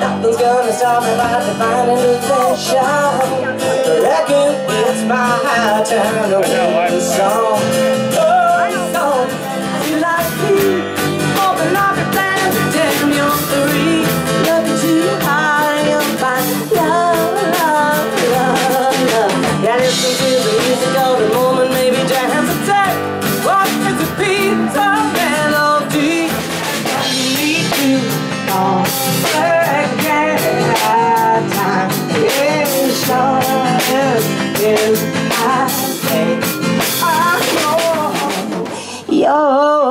Nothing's gonna stop me by defining adventure I reckon it's my time to write a song I yours.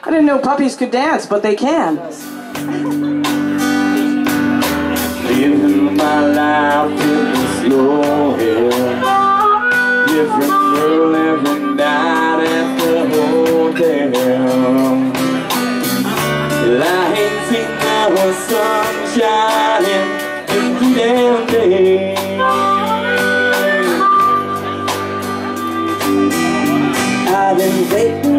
I didn't know puppies could dance, but they can. My life. sun shining every damn day. I've been waiting